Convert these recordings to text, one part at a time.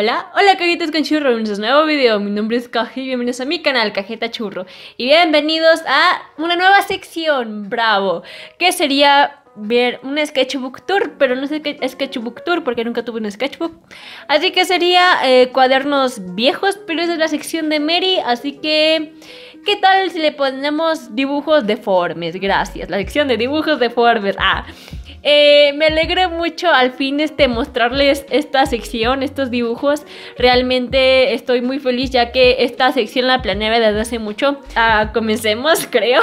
Hola, hola cajitas con churro, bienvenidos a un nuevo video, mi nombre es Caji, bienvenidos a mi canal Cajeta Churro. Y bienvenidos a una nueva sección, bravo, que sería ver un sketchbook tour, pero no qué sketchbook tour porque nunca tuve un sketchbook. Así que sería eh, cuadernos viejos, pero esa es la sección de Mary, así que... ¿Qué tal si le ponemos dibujos deformes? Gracias, la sección de dibujos deformes, ah... Eh, me alegra mucho al fin este mostrarles esta sección, estos dibujos. Realmente estoy muy feliz ya que esta sección la planeaba desde hace mucho. Ah, comencemos, creo.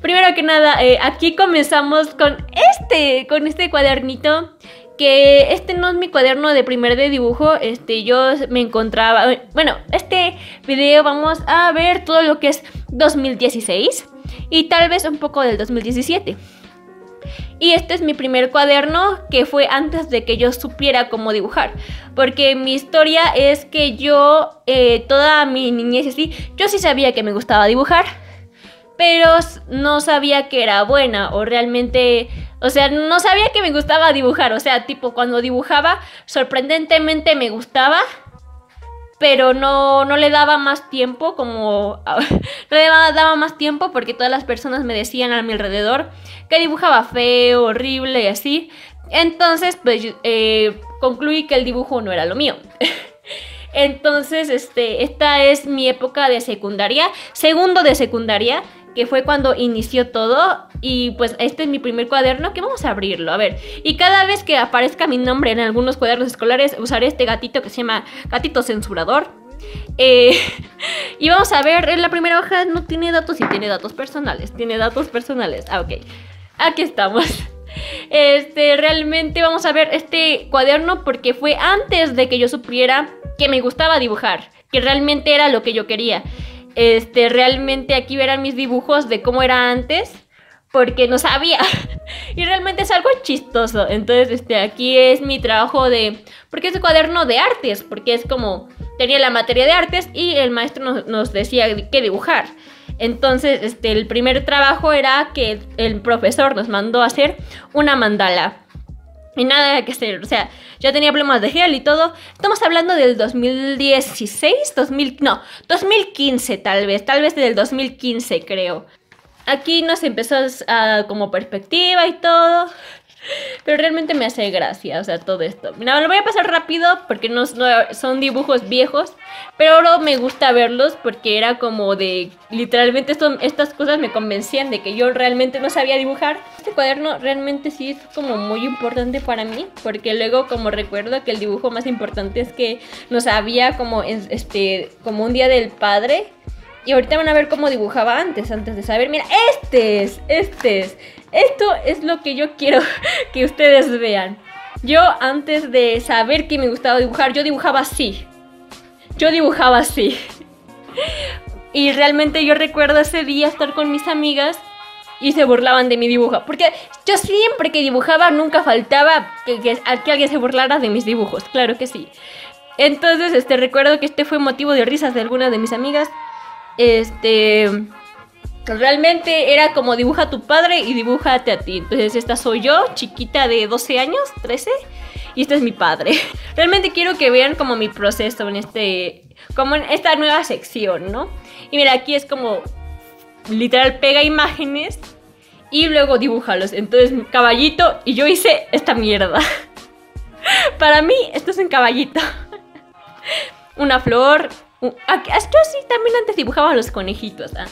Primero que nada, eh, aquí comenzamos con este, con este cuadernito que este no es mi cuaderno de primer de dibujo, este yo me encontraba, bueno, este video vamos a ver todo lo que es 2016 y tal vez un poco del 2017. Y este es mi primer cuaderno que fue antes de que yo supiera cómo dibujar. Porque mi historia es que yo, eh, toda mi niñez así, yo sí sabía que me gustaba dibujar. Pero no sabía que era buena o realmente, o sea, no sabía que me gustaba dibujar. O sea, tipo cuando dibujaba, sorprendentemente me gustaba pero no, no le daba más tiempo, como le daba, más tiempo porque todas las personas me decían a mi alrededor que dibujaba feo, horrible y así. Entonces, pues eh, concluí que el dibujo no era lo mío. Entonces, este, esta es mi época de secundaria, segundo de secundaria, que fue cuando inició todo. Y pues este es mi primer cuaderno, que vamos a abrirlo, a ver. Y cada vez que aparezca mi nombre en algunos cuadernos escolares, usaré este gatito que se llama gatito censurador. Eh, y vamos a ver, en la primera hoja no tiene datos, y tiene datos personales, tiene datos personales. Ah, ok. Aquí estamos. Este, realmente vamos a ver este cuaderno porque fue antes de que yo supiera que me gustaba dibujar, que realmente era lo que yo quería. Este, realmente aquí verán mis dibujos de cómo era antes, porque no sabía. y realmente es algo chistoso. Entonces, este, aquí es mi trabajo de... Porque es un cuaderno de artes, porque es como... Tenía la materia de artes y el maestro nos, nos decía qué dibujar. Entonces, este, el primer trabajo era que el profesor nos mandó a hacer una mandala. Y nada que hacer, o sea, ya tenía plumas de gel y todo. Estamos hablando del 2016, 2000, no, 2015 tal vez, tal vez del 2015 creo. Aquí nos empezó a, como perspectiva y todo. Pero realmente me hace gracia, o sea, todo esto. Mira, lo voy a pasar rápido porque no, son dibujos viejos. Pero ahora me gusta verlos porque era como de... Literalmente estas cosas me convencían de que yo realmente no sabía dibujar. Este cuaderno realmente sí es como muy importante para mí. Porque luego como recuerdo que el dibujo más importante es que nos había como, este, como un día del padre. Y ahorita van a ver cómo dibujaba antes, antes de saber. Mira, este es, este es. Esto es lo que yo quiero que ustedes vean. Yo antes de saber que me gustaba dibujar, yo dibujaba así. Yo dibujaba así. Y realmente yo recuerdo ese día estar con mis amigas y se burlaban de mi dibujo. Porque yo siempre que dibujaba nunca faltaba que, que, que, alguien se burlara de mis dibujos. Claro que sí. Entonces, este, recuerdo que este fue motivo de risas de algunas de mis amigas. Este... Realmente era como dibuja a tu padre y dibújate a ti. Entonces esta soy yo, chiquita de 12 años, 13, y este es mi padre. Realmente quiero que vean como mi proceso en este, como en esta nueva sección, ¿no? Y mira, aquí es como literal pega imágenes y luego dibújalos. Entonces caballito y yo hice esta mierda. Para mí esto es un caballito. Una flor. Un... Ah, yo sí también antes dibujaba los conejitos. ¿ah?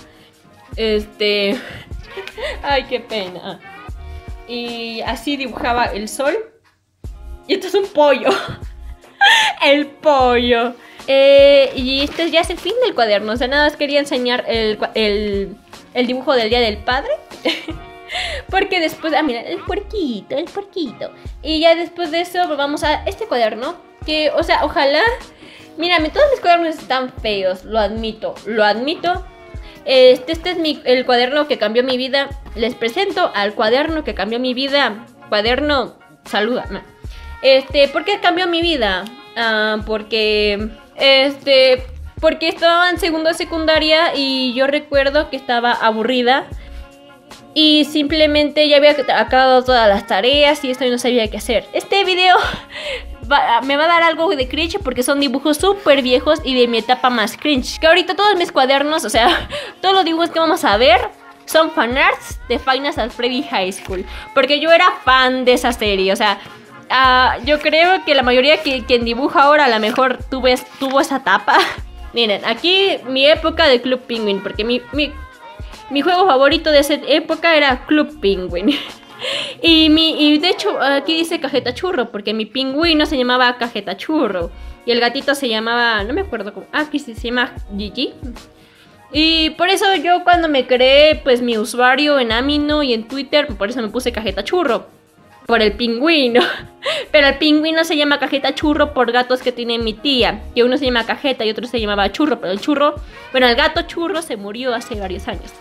Este. Ay, qué pena. Y así dibujaba el sol. Y esto es un pollo. el pollo. Eh, y este ya es el fin del cuaderno. O sea, nada más quería enseñar el, el dibujo del Día del Padre. Porque después, ah, mira, el puerquito, el puerquito. Y ya después de eso vamos a este cuaderno. Que, o sea, ojalá. Mírame, todos mis cuadernos están feos, lo admito, lo admito. Este, este es mi, el cuaderno que cambió mi vida. Les presento al cuaderno que cambió mi vida. Cuaderno, saluda. Este, ¿por qué cambió mi vida? Ah, porque, este, porque estaba en segundo de secundaria y yo recuerdo que estaba aburrida. Y simplemente ya había acabado todas las tareas y esto y no sabía qué hacer. Este video me va a dar algo de cringe porque son dibujos súper viejos y de mi etapa más cringe. Que ahorita todos mis cuadernos, o sea, todos los dibujos que vamos a ver son fanarts de Finance at Freddy High School. Porque yo era fan de esa serie, o sea, uh, yo creo que la mayoría que quien dibuja ahora a lo mejor tuvo, tuvo esa etapa. Miren, aquí mi época de Club Penguin, porque mi, mi, mi juego favorito de esa época era Club Penguin. Y, mi, y de hecho aquí dice cajeta churro, porque mi pingüino se llamaba cajeta churro. Y el gatito se llamaba, no me acuerdo cómo, ah, se llama Gigi. Y por eso yo cuando me creé pues mi usuario en Amino y en Twitter, por eso me puse cajeta churro. Por el pingüino. Pero el pingüino se llama cajeta churro por gatos que tiene mi tía. Que uno se llama cajeta y otro se llamaba churro. Pero el churro, bueno, el gato churro se murió hace varios años.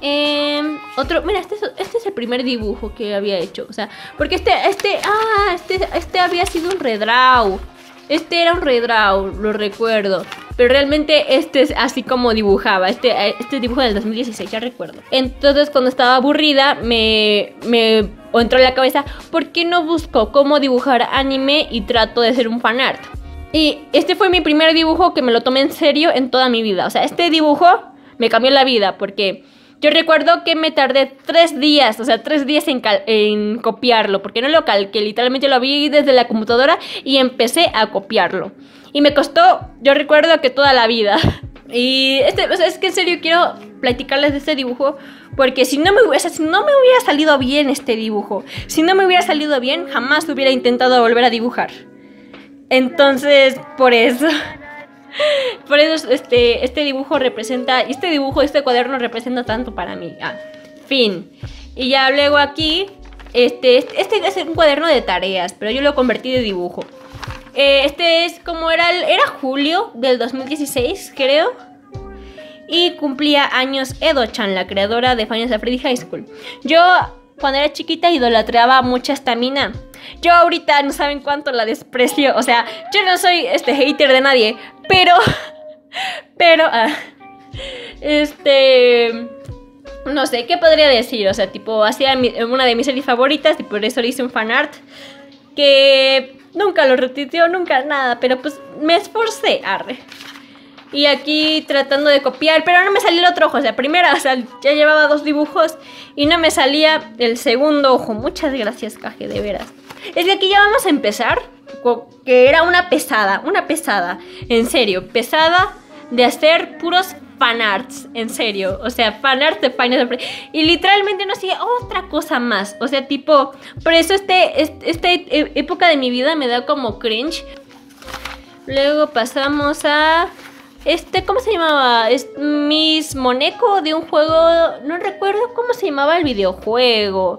Eh, otro, mira, este es, este es, el primer dibujo que había hecho. O sea, porque este, este, ah, este, este había sido un redraw. Este era un redraw, lo recuerdo. Pero realmente este es así como dibujaba. Este, este dibujo del 2016, ya recuerdo. Entonces cuando estaba aburrida me, me entró en la cabeza, ¿por qué no busco cómo dibujar anime y trato de hacer un fanart? Y este fue mi primer dibujo que me lo tomé en serio en toda mi vida. O sea, este dibujo me cambió la vida porque yo recuerdo que me tardé tres días, o sea, tres días en, copiarlo, porque no lo calqué, literalmente lo vi desde la computadora y empecé a copiarlo. Y me costó, yo recuerdo que toda la vida. Y este, es que en serio quiero platicarles de este dibujo porque si no me hubiera, si no me hubiera salido bien este dibujo, si no me hubiera salido bien, jamás hubiera intentado volver a dibujar. Entonces, por eso por eso este, este dibujo representa, este dibujo, este cuaderno representa tanto para mí. Ah, fin. Y ya luego aquí, este, este es un cuaderno de tareas, pero yo lo convertí de dibujo. Eh, este es como era, era julio del 2016, creo. Y cumplía años Edo-chan, la creadora de Final Freddy High School. Yo, cuando era chiquita, idolatraba mucha estamina. Yo ahorita no saben cuánto la desprecio. O sea, yo no soy este hater de nadie. Pero. Pero. Ah, este. No sé, ¿qué podría decir? O sea, tipo, hacía una de mis series favoritas y por eso le hice un fanart. Que nunca lo repitió, nunca nada. Pero pues me esforcé, arre. Y aquí tratando de copiar, pero no me salió el otro ojo. O sea, primera, o sea, ya llevaba dos dibujos y no me salía el segundo ojo. Muchas gracias, Caje, de veras. Es que aquí ya vamos a empezar, que era una pesada, una pesada, en serio, pesada de hacer puros fanarts, en serio, o sea, fanarts de Final y literalmente no hacía otra cosa más, o sea, tipo, por eso este, este, esta época de mi vida me da como cringe. Luego pasamos a este, ¿cómo se llamaba? Es Miss Moneco de un juego, no recuerdo cómo se llamaba el videojuego.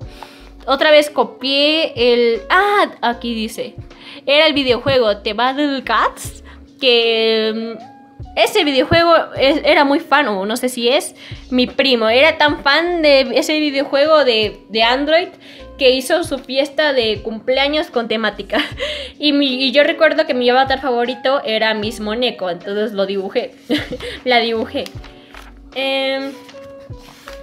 Otra vez copié el... Ah, aquí dice. Era el videojuego The Battle Cats. Que... Mm, ese videojuego era muy fan, o no sé si es mi primo. Era tan fan de ese videojuego de, Android que hizo su fiesta de cumpleaños con temática. Y, yo recuerdo que mi avatar favorito era Miss Moneco, entonces lo dibujé. La dibujé. Em,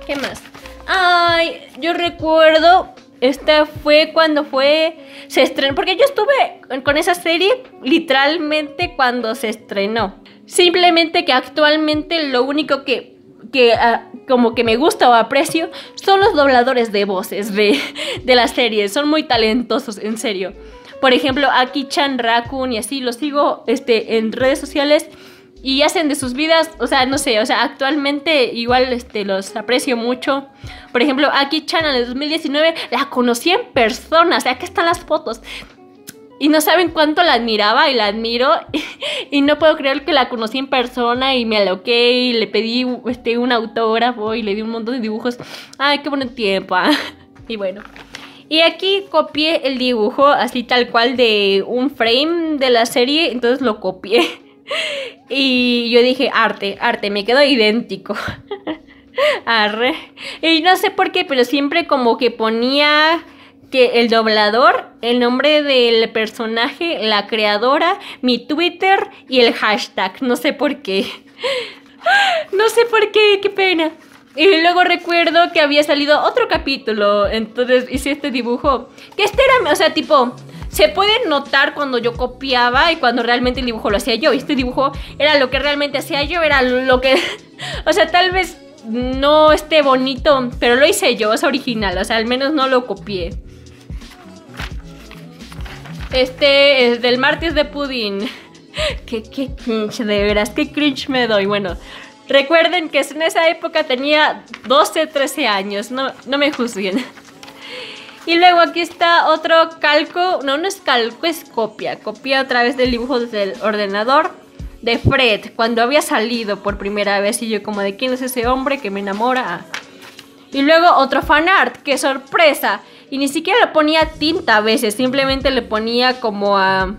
¿Qué más? Ay, yo recuerdo esta fue cuando fue. Se estrenó. Porque yo estuve con esa serie literalmente cuando se estrenó. Simplemente que actualmente lo único que. que ah, como que me gusta o aprecio son los dobladores de voces de, de la serie. Son muy talentosos, en serio. Por ejemplo, Aki Chan Rakun y así los sigo este, en redes sociales y hacen de sus vidas, o sea, no sé, o sea, actualmente igual este, los aprecio mucho. Por ejemplo, Aki Chan en el 2019 la conocí en persona, o sea, aquí están las fotos. Y no saben cuánto la admiraba y la admiro. Y, no puedo creer que la conocí en persona y me aloqué y le pedí este, un autógrafo y le di un montón de dibujos. Ay, qué buen tiempo. Ah. Y bueno. Y aquí copié el dibujo así tal cual de un frame de la serie. Entonces lo copié. Y yo dije, arte, arte, me quedó idéntico. Arre. Y no sé por qué, pero siempre como que ponía que el doblador, el nombre del personaje, la creadora, mi Twitter y el hashtag. No sé por qué. No sé por qué, qué pena. Y luego recuerdo que había salido otro capítulo, entonces hice este dibujo. Que este era, o sea, tipo, se puede notar cuando yo copiaba y cuando realmente el dibujo lo hacía yo. Este dibujo era lo que realmente hacía yo, era lo que... o sea, tal vez no esté bonito, pero lo hice yo, es original, o sea, al menos no lo copié. Este es del martes de pudín. qué, qué cringe, de veras, qué cringe me doy. Bueno, recuerden que en esa época tenía 12, 13 años, no, no me juzguen. Y luego aquí está otro calco, no, no es calco, es copia. Copia a través del dibujo desde el ordenador de Fred, cuando había salido por primera vez. Y yo como de quién es ese hombre que me enamora. Y luego otro fanart, qué sorpresa. Y ni siquiera le ponía tinta a veces, simplemente le ponía como a...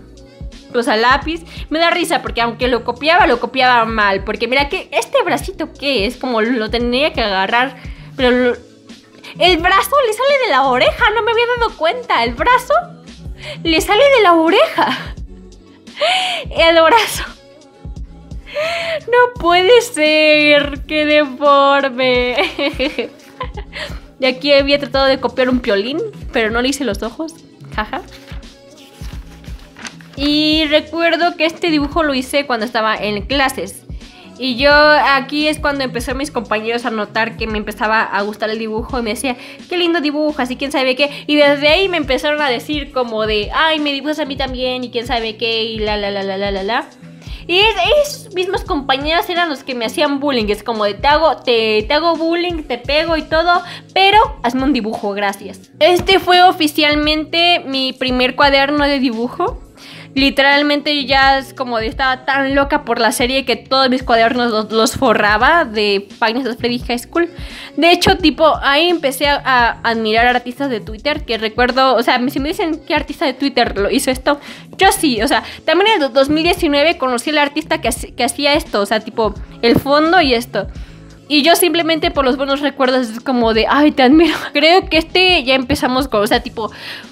Pues a lápiz. Me da risa porque aunque lo copiaba, lo copiaba mal. Porque mira que este bracito que es, como lo tenía que agarrar. Pero el brazo le sale de la oreja, no me había dado cuenta. El brazo le sale de la oreja. El brazo. No puede ser, qué deforme. Y aquí había tratado de copiar un piolín, pero no le hice los ojos. Jaja. Y recuerdo que este dibujo lo hice cuando estaba en clases. Y yo aquí es cuando empezó mis compañeros a notar que me empezaba a gustar el dibujo y me decía, qué lindo dibujo, así quién sabe qué. Y desde ahí me empezaron a decir como de, ay, me dibujas a mí también y quién sabe qué y la la la la la la la. Y esos mismos compañeros eran los que me hacían bullying. Es como de te hago, te, te hago bullying, te pego y todo, pero hazme un dibujo, gracias. Este fue oficialmente mi primer cuaderno de dibujo. Literalmente ya es como de estaba tan loca por la serie que todos mis cuadernos los, forraba de páginas de Freddy High School. De hecho, tipo, ahí empecé a, admirar artistas de Twitter que recuerdo, o sea, si me dicen qué artista de Twitter lo hizo esto, yo sí, o sea, también en el 2019 conocí al artista que, que hacía esto, o sea, tipo, el fondo y esto. Y yo simplemente por los buenos recuerdos es como de, ay, te admiro. Creo que este ya empezamos con, o sea, tipo,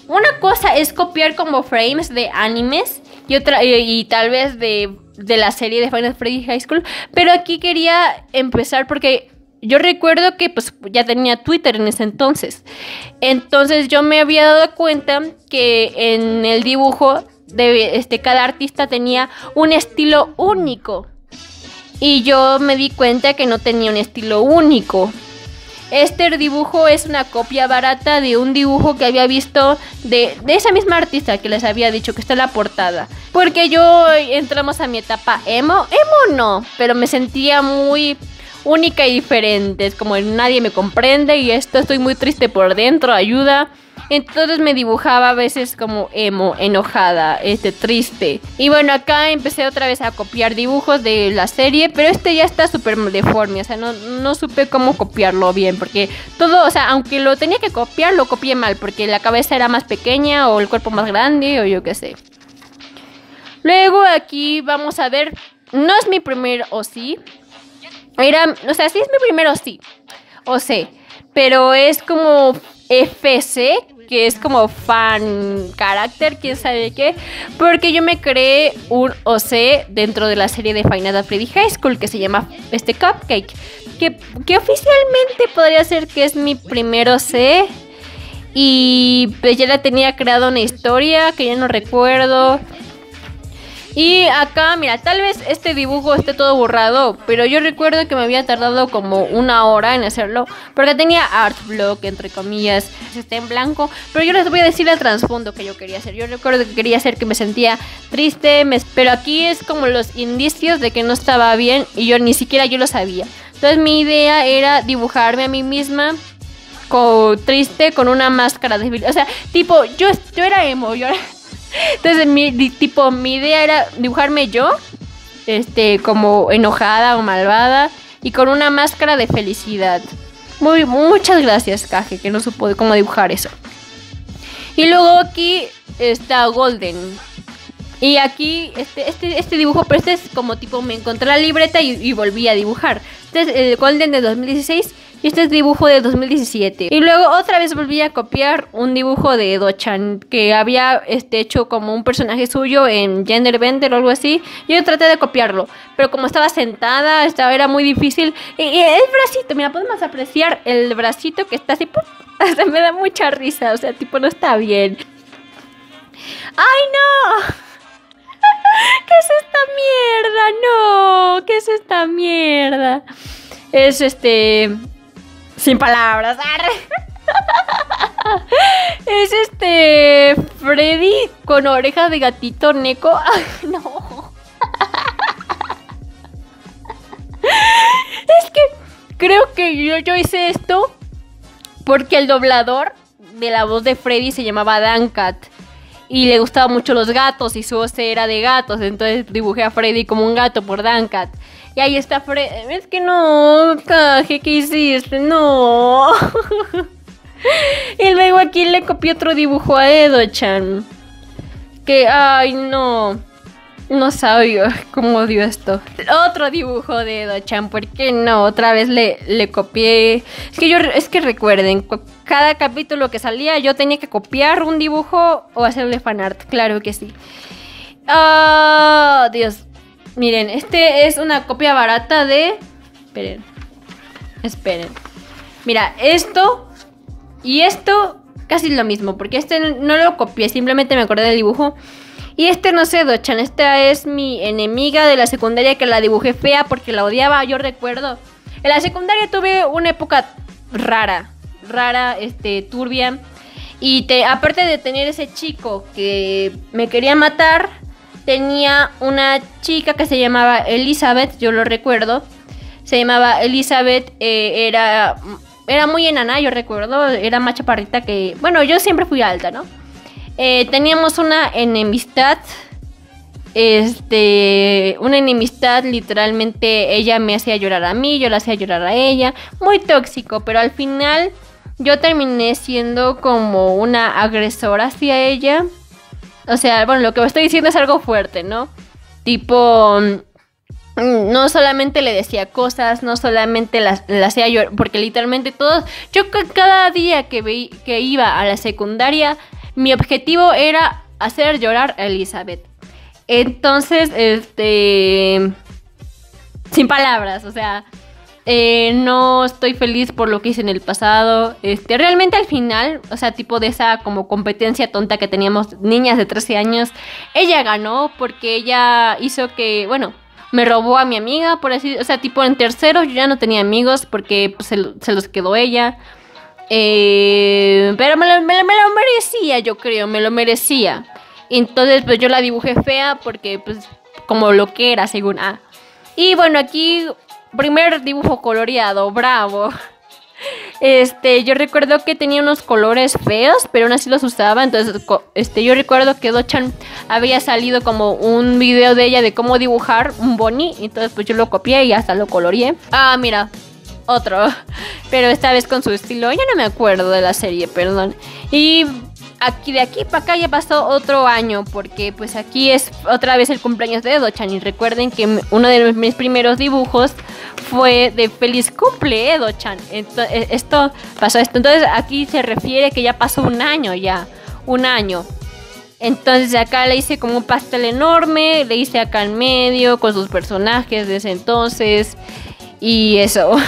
una cosa es copiar como frames de animes y otra, y, tal vez de, de, la serie de Final Freddy High School. Pero aquí quería empezar porque yo recuerdo que pues ya tenía Twitter en ese entonces. Entonces yo me había dado cuenta que en el dibujo de este, cada artista tenía un estilo único. Y yo me di cuenta que no tenía un estilo único. Este dibujo es una copia barata de un dibujo que había visto de, esa misma artista que les había dicho que está en la portada. Porque yo entramos a mi etapa emo. Emo no, pero me sentía muy única y diferente. Es como nadie me comprende y esto estoy muy triste por dentro, ayuda. Entonces me dibujaba a veces como emo, enojada, este, triste. Y bueno, acá empecé otra vez a copiar dibujos de la serie, pero este ya está súper deforme, o sea, no, no supe cómo copiarlo bien, porque todo, o sea, aunque lo tenía que copiar, lo copié mal, porque la cabeza era más pequeña o el cuerpo más grande o yo qué sé. Luego aquí vamos a ver, no es mi primer o sí, era, o sea, sí es mi primer o sí, o sé, pero es como FC, que es como fan carácter, quién sabe qué, porque yo me creé un OC dentro de la serie de Final Freddy High School que se llama este Cupcake, que, que oficialmente podría ser que es mi primer OC y pues ya la tenía creado una historia que ya no recuerdo. Y acá, mira, tal vez este dibujo esté todo borrado, pero yo recuerdo que me había tardado como una hora en hacerlo, porque tenía art block, entre comillas, está en blanco, pero yo les voy a decir el trasfondo que yo quería hacer. Yo recuerdo que quería hacer que me sentía triste, pero aquí es como los indicios de que no estaba bien y yo ni siquiera yo lo sabía. Entonces mi idea era dibujarme a mí misma con, triste con una máscara de... O sea, tipo, yo, yo era emo, yo era entonces, mi, tipo, mi idea era dibujarme yo, este, como enojada o malvada, y con una máscara de felicidad. Muy, muchas gracias, Kaje, que no supo cómo dibujar eso. Y luego aquí está Golden. Y aquí, este, este, este dibujo, pero este es como tipo, me encontré la libreta y, y volví a dibujar. Este es el Golden de 2016 y este es dibujo de 2017. Y luego otra vez volví a copiar un dibujo de Dochan que había este, hecho como un personaje suyo en Gender Bender o algo así. Yo traté de copiarlo, pero como estaba sentada, estaba, era muy difícil. Y, el bracito, mira, podemos apreciar el bracito que está así. Hasta me da mucha risa, o sea, tipo, no está bien. ¡Ay, no! ¿Qué es esta mierda? No, ¿qué es esta mierda? Es este... Sin palabras. Es este... Freddy con orejas de gatito neco. Ay, no. Es que creo que yo, yo hice esto porque el doblador de la voz de Freddy se llamaba Dan Cat y le gustaban mucho los gatos y su voz era de gatos, entonces dibujé a Freddy como un gato por Dan Cat. Y ahí está Freddy. Es que no, Caje, ¿qué hiciste? No. y luego aquí le copié otro dibujo a Edo-chan. Que, ay, no. No sabía cómo odio esto. Otro dibujo de Edo-chan, ¿por qué no? Otra vez le, le copié. Es que yo, es que recuerden, cada capítulo que salía yo tenía que copiar un dibujo o hacerle fanart, claro que sí. Ah, Dios. Miren, este es una copia barata de... Esperen. Esperen. Mira, esto y esto casi lo mismo, porque este no lo copié, simplemente me acordé del dibujo. Y este no sé, Dochan, esta es mi enemiga de la secundaria que la dibujé fea porque la odiaba, yo recuerdo. En la secundaria tuve una época rara, rara, este, turbia. Y te, aparte de tener ese chico que me quería matar, tenía una chica que se llamaba Elizabeth, yo lo recuerdo. Se llamaba Elizabeth, eh, era, era muy enana, yo recuerdo, era más chaparrita que... Bueno, yo siempre fui alta, ¿no? Eh, teníamos una enemistad. Este, una enemistad, literalmente ella me hacía llorar a mí, yo la hacía llorar a ella. Muy tóxico, pero al final yo terminé siendo como una agresora hacia ella. O sea, bueno, lo que estoy diciendo es algo fuerte, ¿no? Tipo, mm, no solamente le decía cosas, no solamente la, hacía llorar, porque literalmente todos, yo cada día que, que iba a la secundaria, mi objetivo era hacer llorar a Elizabeth. Entonces, este... Sin palabras, o sea... Eh, no estoy feliz por lo que hice en el pasado. Este, realmente al final, o sea, tipo de esa como competencia tonta que teníamos niñas de 13 años, ella ganó porque ella hizo que, bueno, me robó a mi amiga, por así, o sea, tipo en tercero yo ya no tenía amigos porque pues, se, se, los quedó ella. Eh, pero me lo, me, lo, merecía, yo creo, me lo merecía. Entonces, pues yo la dibujé fea porque, pues, como lo que era, según A. Y bueno, aquí, primer dibujo coloreado, bravo. Este, yo recuerdo que tenía unos colores feos, pero aún así los usaba. Entonces, este, yo recuerdo que Dochan había salido como un video de ella de cómo dibujar un boni. Entonces, pues yo lo copié y hasta lo coloreé. Ah, mira, otro, pero esta vez con su estilo, ya no me acuerdo de la serie, perdón. Y aquí de aquí para acá ya pasó otro año, porque pues aquí es otra vez el cumpleaños de Edo-chan. Y recuerden que uno de mis primeros dibujos fue de feliz cumple Edo-chan. E, esto pasó esto. Entonces aquí se refiere que ya pasó un año ya, un año. Entonces acá le hice como un pastel enorme, le hice acá en medio con sus personajes de ese entonces y eso.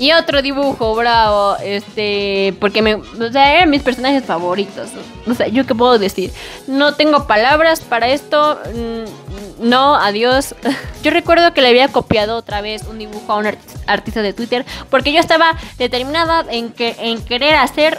Y otro dibujo, bravo, este, porque me, o sea, eran mis personajes favoritos. O sea, yo qué puedo decir. No tengo palabras para esto. Mm, no, adiós. Yo recuerdo que le había copiado otra vez un dibujo a un artista de Twitter porque yo estaba determinada en que en querer hacer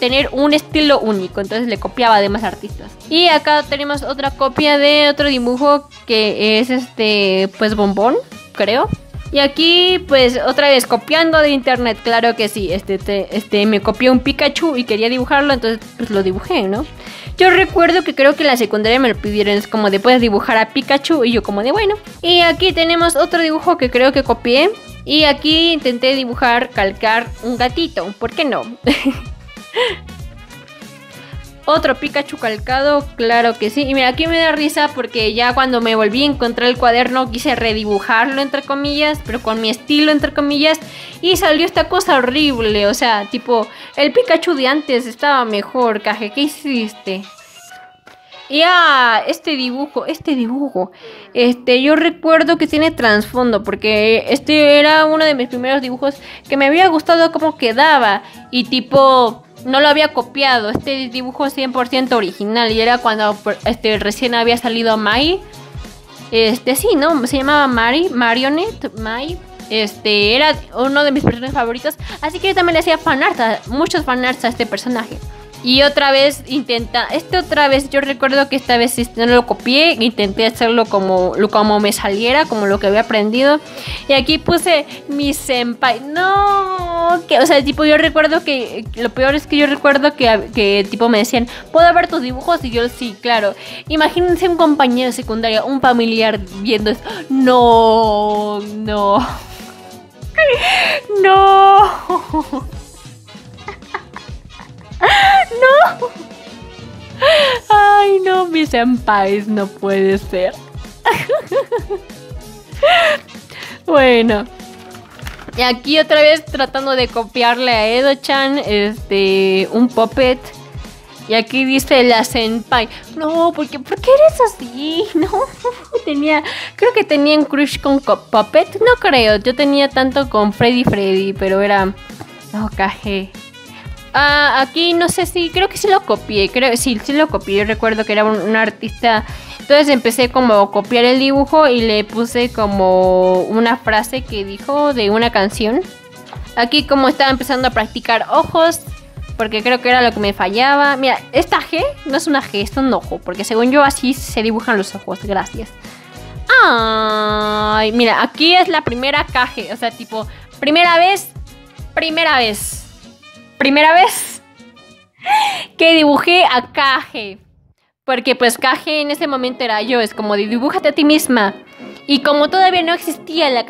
tener un estilo único, entonces le copiaba de más artistas. Y acá tenemos otra copia de otro dibujo que es este pues bombón, creo. Y aquí, pues, otra vez copiando de internet, claro que sí. Este, este, me copió un Pikachu y quería dibujarlo, entonces, pues lo dibujé, ¿no? Yo recuerdo que creo que en la secundaria me lo pidieron, es como de puedes dibujar a Pikachu y yo como de bueno. Y aquí tenemos otro dibujo que creo que copié. Y aquí intenté dibujar, calcar un gatito, ¿por qué no? Otro Pikachu calcado, claro que sí. Y mira, aquí me da risa porque ya cuando me volví a encontrar el cuaderno quise redibujarlo entre comillas, pero con mi estilo entre comillas. Y salió esta cosa horrible. O sea, tipo, el Pikachu de antes estaba mejor, Caje. ¿Qué hiciste? Y ah, este dibujo, este dibujo, este, yo recuerdo que tiene trasfondo, porque este era uno de mis primeros dibujos que me había gustado cómo quedaba. Y tipo, no lo había copiado. Este dibujo 100% original. Y era cuando este, recién había salido Mai. Este, sí, ¿no? Se llamaba Mari, Marionette, Mai. Este, era uno de mis personajes favoritos. Así que yo también le hacía fanart, muchos fanarts a este personaje. Y otra vez intenta, este otra vez, yo recuerdo que esta vez este, no lo copié, intenté hacerlo como, como me saliera, como lo que había aprendido. Y aquí puse mi senpai. No, que, o sea, tipo, yo recuerdo que, lo peor es que yo recuerdo que, que tipo me decían, ¿puedo ver tus dibujos? Y yo sí, claro. Imagínense un compañero de secundaria, un familiar viendo esto. No, no. No. No. Ay, no, mis senpais, no puede ser. Bueno. Y aquí otra vez tratando de copiarle a Edo-chan este, un puppet. Y aquí dice la senpai. No, porque ¿por qué eres así? No, tenía, creo que tenía un crush con puppet. No creo, yo tenía tanto con Freddy Freddy, pero era, no, cajé. Ah, aquí no sé si, creo que sí lo copié, creo, sí, sí lo copié, recuerdo que era un, artista, entonces empecé como a copiar el dibujo y le puse como una frase que dijo de una canción. Aquí como estaba empezando a practicar ojos, porque creo que era lo que me fallaba. Mira, esta G no es una G, es un ojo, porque según yo así se dibujan los ojos, gracias. Ay, mira, aquí es la primera KG, o sea, tipo, primera vez, primera vez primera vez que dibujé a Kage. Porque pues Kage en ese momento era yo, es como dibújate a ti misma. Y como todavía no existía la,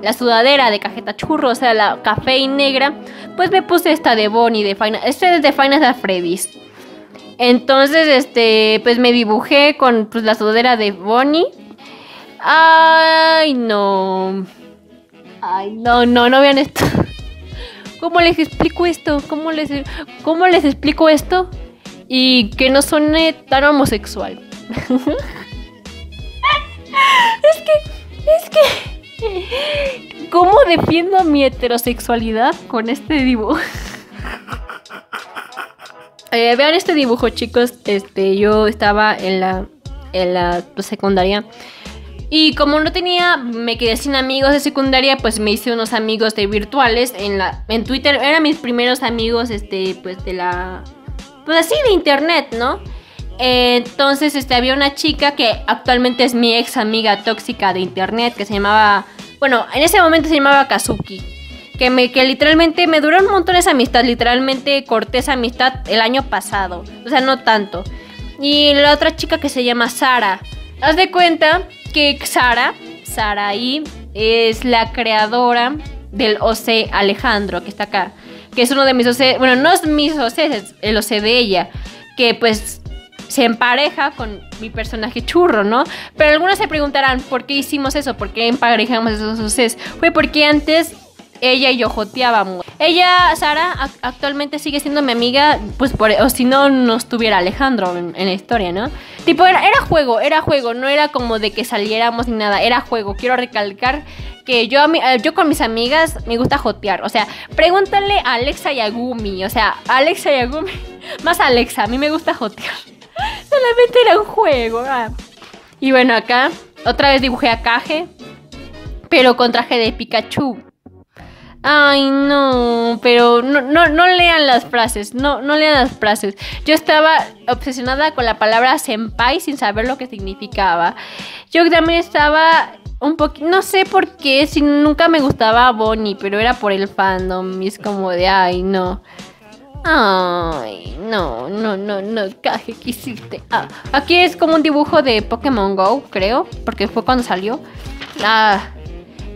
la, sudadera de cajeta churro, o sea, la café y negra, pues me puse esta de Bonnie, de Final, este es de Final Freddy's. Entonces, este, pues me dibujé con pues, la sudadera de Bonnie. Ay, no. Ay, no, no, no vean esto. ¿Cómo les explico esto? ¿Cómo les, cómo les explico esto? Y que no suene tan homosexual. es que, es que, ¿cómo defiendo mi heterosexualidad con este dibujo? Eh, vean este dibujo, chicos. Este, yo estaba en la, en la secundaria y como no tenía, me quedé sin amigos de secundaria, pues me hice unos amigos de virtuales en la en Twitter. Eran mis primeros amigos, este, pues de la, pues así de internet, ¿no? entonces, este, había una chica que actualmente es mi ex amiga tóxica de internet, que se llamaba, bueno, en ese momento se llamaba Kazuki. Que, me, que literalmente me duró un montón esa amistad, literalmente corté esa amistad el año pasado, o sea, no tanto. Y la otra chica que se llama Sara. Haz de cuenta que Sara, Saraí, es la creadora del OC Alejandro, que está acá. Que es uno de mis OC, bueno, no es mis OC, es el OC de ella. Que pues se empareja con mi personaje churro, ¿no? Pero algunos se preguntarán, ¿por qué hicimos eso? ¿Por qué emparejamos esos OCs? Fue porque antes ella y yo joteábamos. Ella, Sara, actualmente sigue siendo mi amiga, pues por, o si no, no estuviera Alejandro en, la historia, ¿no? Tipo, era, era, juego, era juego, no era como de que saliéramos ni nada, era juego. Quiero recalcar que yo, eh, yo con mis amigas me gusta jotear, o sea, pregúntale a Alexa y a Gumi, o sea, Alexa y a Gumi, más Alexa, a mí me gusta jotear. Solamente era un juego. Ah. Y bueno, acá otra vez dibujé a Kage, pero con traje de Pikachu. Ay, no, pero no, no, no lean las frases, no, no lean las frases. Yo estaba obsesionada con la palabra senpai sin saber lo que significaba. Yo también estaba un poquito, no sé por qué, si nunca me gustaba Bonnie, pero era por el fandom y es como de, ay, no. Ay, no, no, no, no, caje, ¿qué hiciste? Ah, aquí es como un dibujo de Pokémon Go, creo, porque fue cuando salió. Ah,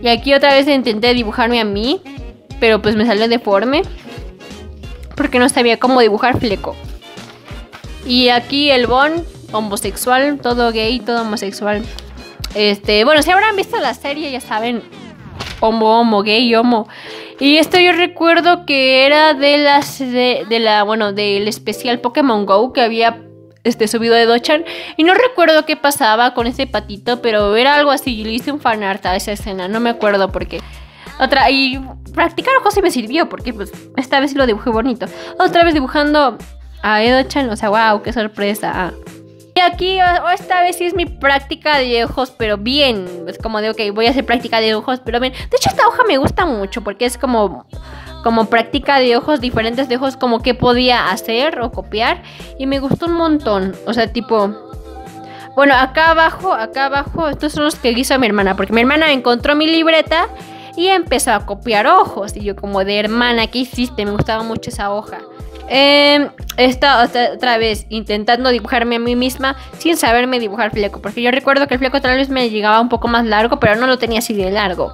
y aquí otra vez intenté dibujarme a mí pero pues me salió deforme porque no sabía cómo dibujar fleco. Y aquí el Bon, homosexual, todo gay, todo homosexual. Este, bueno, si habrán visto la serie, ya saben, homo, homo, gay, homo. Y esto yo recuerdo que era de las de, la, bueno, del especial Pokémon Go que había este subido de Dochan y no recuerdo qué pasaba con ese patito, pero era algo así, le hice un fanart a esa escena, no me acuerdo por qué. Otra, y practicar ojos sí me sirvió, porque pues esta vez lo dibujé bonito. Otra vez dibujando a Edo-chan, o sea, wow, qué sorpresa. Y aquí, esta vez sí es mi práctica de ojos, pero bien. Es como de, ok, voy a hacer práctica de ojos, pero bien. De hecho, esta hoja me gusta mucho porque es como, como práctica de ojos, diferentes de ojos, como que podía hacer o copiar. Y me gustó un montón. O sea, tipo, bueno, acá abajo, acá abajo, estos son los que hizo mi hermana, porque mi hermana encontró mi libreta y empezó a copiar ojos. Y yo como de hermana, ¿qué hiciste? Me gustaba mucho esa hoja. Eh, esta otra, vez intentando dibujarme a mí misma sin saberme dibujar fleco. Porque yo recuerdo que el fleco tal vez me llegaba un poco más largo, pero no lo tenía así de largo.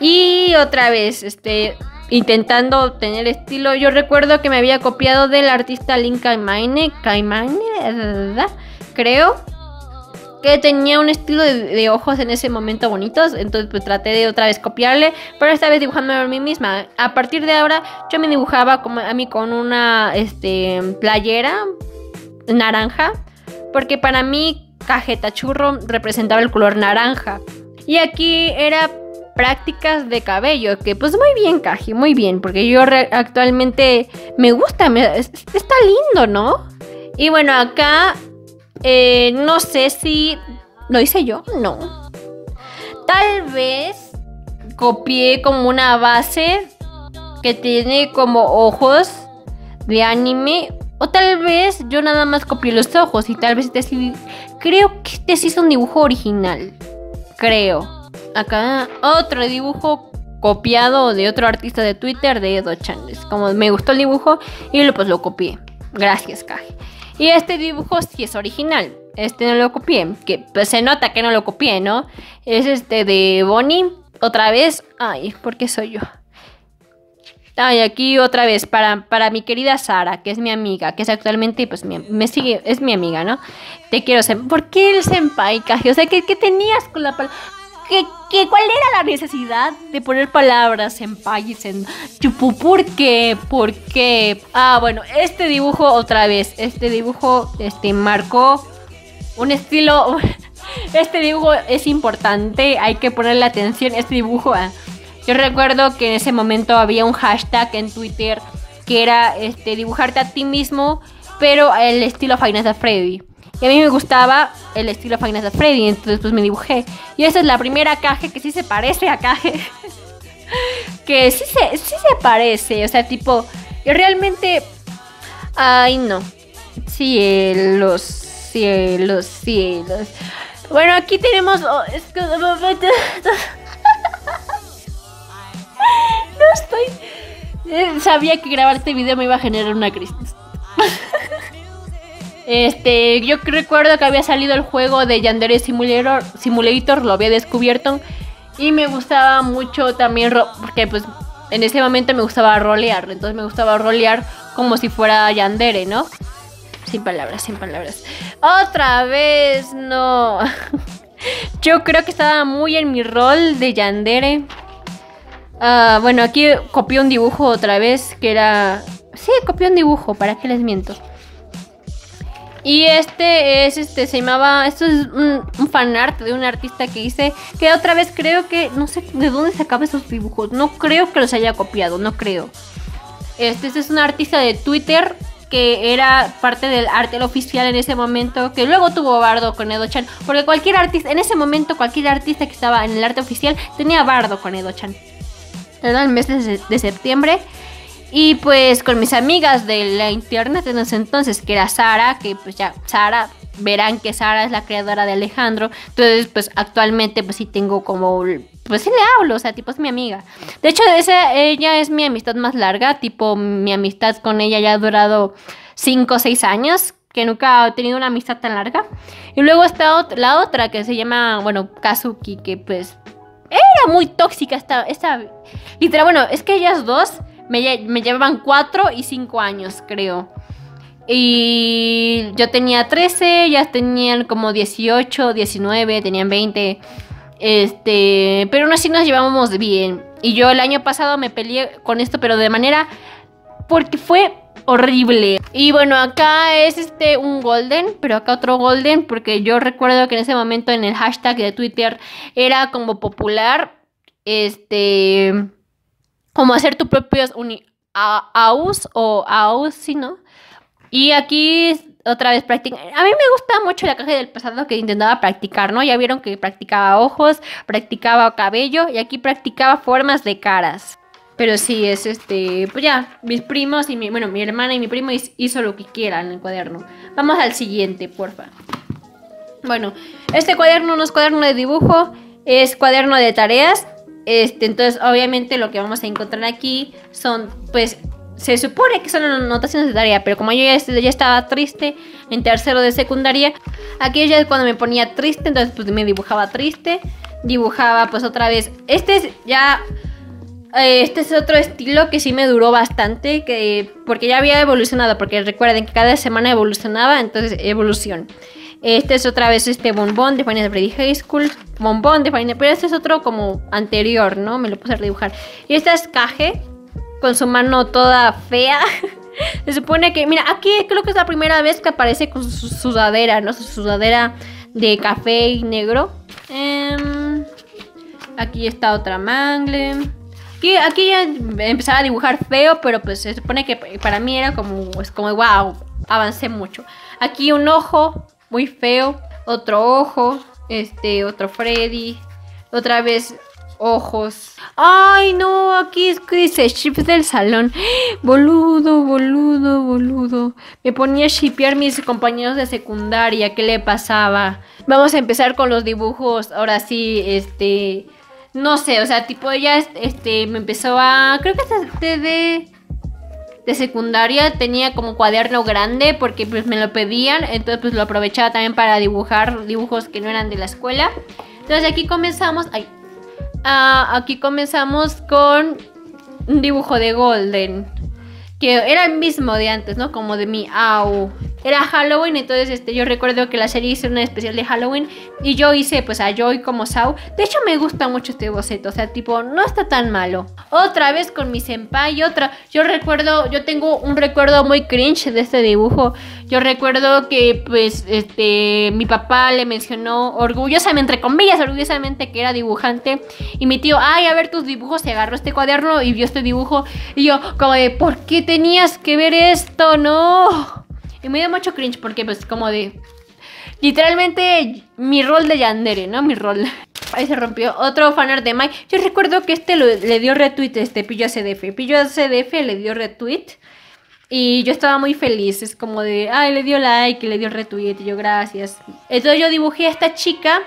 Y otra vez, este, intentando tener estilo. Yo recuerdo que me había copiado del artista Link Kaimane, Kaimane. Creo que tenía un estilo de, ojos en ese momento bonitos, entonces pues traté de otra vez copiarle, pero esta vez dibujando a mí misma. A partir de ahora yo me dibujaba a mí con una este playera naranja, porque para mí cajeta churro representaba el color naranja. Y aquí era prácticas de cabello, que pues muy bien, Caji, muy bien, porque yo actualmente me gusta, está lindo, ¿no? Y bueno, acá eh, no sé si lo hice yo, no. Tal vez copié como una base que tiene como ojos de anime. O tal vez yo nada más copié los ojos y tal vez este sí... Creo que este sí es un dibujo original. Creo. Acá otro dibujo copiado de otro artista de Twitter de Edo Chan. como me gustó el dibujo y pues lo copié. Gracias, Kaji. Y este dibujo sí es original. Este no lo copié. Que pues, se nota que no lo copié, ¿no? Es este de Bonnie. Otra vez. Ay, ¿por qué soy yo? Ay, aquí otra vez para, para mi querida Sara, que es mi amiga, que es actualmente, pues, me sigue, es mi amiga, ¿no? Te quiero, ¿por qué el senpai, Kaji? O sea, ¿qué, ¿qué, tenías con la palabra? ¿Qué, cuál era la necesidad de poner palabras en país, en chupu? ¿Por qué? ¿Por qué? Ah, bueno, este dibujo otra vez, este dibujo este, marcó un estilo... Este dibujo es importante, hay que ponerle atención. Este dibujo, ah, yo recuerdo que en ese momento había un hashtag en Twitter que era este, dibujarte a ti mismo, pero el estilo Final Freddy. Y a mí me gustaba el estilo Final Freddy, entonces pues me dibujé. Y esa es la primera caja que sí se parece a caja. que sí se, sí se parece, o sea, tipo, y realmente... Ay, no. Cielos, cielos, cielos. Bueno, aquí tenemos... Oh, no estoy... Eh, sabía que grabar este video me iba a generar una crisis. Este, yo recuerdo que había salido el juego de Yandere Simulator, lo había descubierto y me gustaba mucho también porque pues en ese momento me gustaba rolear, entonces me gustaba rolear como si fuera Yandere, ¿no? Sin palabras, sin palabras. Otra vez, no. Yo creo que estaba muy en mi rol de Yandere. Ah, bueno, aquí copié un dibujo otra vez que era... Sí, copié un dibujo, ¿para qué les miento? Y este es, este, se llamaba, esto es un, un fanart de un artista que hice, que otra vez creo que, no sé de dónde sacaba esos dibujos, no creo que los haya copiado, no creo. Este, este es un artista de Twitter que era parte del arte oficial en ese momento, que luego tuvo bardo con Edo-chan, porque cualquier artista, en ese momento cualquier artista que estaba en el arte oficial tenía bardo con Edo-chan. Era el mes de septiembre y pues con mis amigas de la internet en ese entonces, que era Sara, que pues ya Sara, verán que Sara es la creadora de Alejandro. Entonces pues actualmente pues sí tengo como, pues sí le hablo, o sea, tipo es mi amiga. De hecho, ella es mi amistad más larga, tipo mi amistad con ella ya ha durado 5 o 6 años, que nunca he tenido una amistad tan larga. Y luego está la otra que se llama, bueno, Kazuki, que pues era muy tóxica esta, esta, literal, bueno, es que ellas dos me, llevaban 4 y 5 años, creo. Y yo tenía 13, ellas tenían como 18, 19, tenían 20. Este, pero aún así nos llevábamos bien. Y yo el año pasado me peleé con esto, pero de manera porque fue horrible. Y bueno, acá es este un golden, pero acá otro golden porque yo recuerdo que en ese momento en el hashtag de Twitter era como popular este como hacer tus propios aus o aus, ¿sí, no? Y aquí otra vez practica. A mí me gusta mucho la caja del pasado que intentaba practicar, ¿no? Ya vieron que practicaba ojos, practicaba cabello y aquí practicaba formas de caras. Pero sí, es este, pues ya, mis primos y mi, bueno, mi hermana y mi primo hizo lo que quieran en el cuaderno. Vamos al siguiente, porfa. Bueno, este cuaderno no es cuaderno de dibujo, es cuaderno de tareas. Este, entonces, obviamente lo que vamos a encontrar aquí son, pues, se supone que son anotaciones de tarea, pero como yo ya, estaba triste en tercero de secundaria, aquí ya es cuando me ponía triste, entonces pues me dibujaba triste, dibujaba pues otra vez. Este es ya, eh, este es otro estilo que sí me duró bastante, que, porque ya había evolucionado, porque recuerden que cada semana evolucionaba, entonces evolución. Este es otra vez este bombón de Final Freddy High School. Bombón de Final pero este es otro como anterior, ¿no? Me lo puse a dibujar. Y esta es Kage, con su mano toda fea. Se supone que, mira, aquí creo que es la primera vez que aparece con su sudadera, ¿no? Su sudadera de café y negro. Em, aquí está otra mangle. Aquí, aquí ya empezaba a dibujar feo, pero pues se supone que para mí era como, es como, wow, avancé mucho. Aquí un ojo muy feo, otro ojo, este, otro Freddy, otra vez ojos. Ay, no, aquí es que dice chips del salón. Boludo, boludo, boludo. Me ponía a shipear mis compañeros de secundaria. ¿Qué le pasaba? Vamos a empezar con los dibujos. Ahora sí, este. No sé, o sea, tipo ya este me empezó a. Creo que de, de secundaria tenía como cuaderno grande porque pues me lo pedían. Entonces pues lo aprovechaba también para dibujar dibujos que no eran de la escuela. Entonces aquí comenzamos. Ay, Ah, aquí comenzamos con un dibujo de Golden. Que era el mismo de antes, ¿no? Como de mi Au era Halloween, entonces este, yo recuerdo que la serie hizo una especial de Halloween y yo hice pues a Joy como Sao. De hecho me gusta mucho este boceto, o sea, tipo, no está tan malo. Otra vez con mi senpai, otra. Yo recuerdo, yo tengo un recuerdo muy cringe de este dibujo. Yo recuerdo que pues este mi papá le mencionó orgullosamente, entre comillas, orgullosamente que era dibujante y mi tío, "Ay, a ver tus dibujos", se agarró este cuaderno y vio este dibujo y yo como de, "¿Por qué tenías que ver esto? No." Y me dio mucho cringe porque pues como de... Literalmente mi rol de Yandere, ¿no? Mi rol. Ahí se rompió. Otro fanart de Mike. Yo recuerdo que este le dio retweet, este Pillo CDF. Pillo CDF le dio retweet. Y yo estaba muy feliz. Es como de, ay, le dio like, le dio retweet. Y yo, gracias. Entonces yo dibujé a esta chica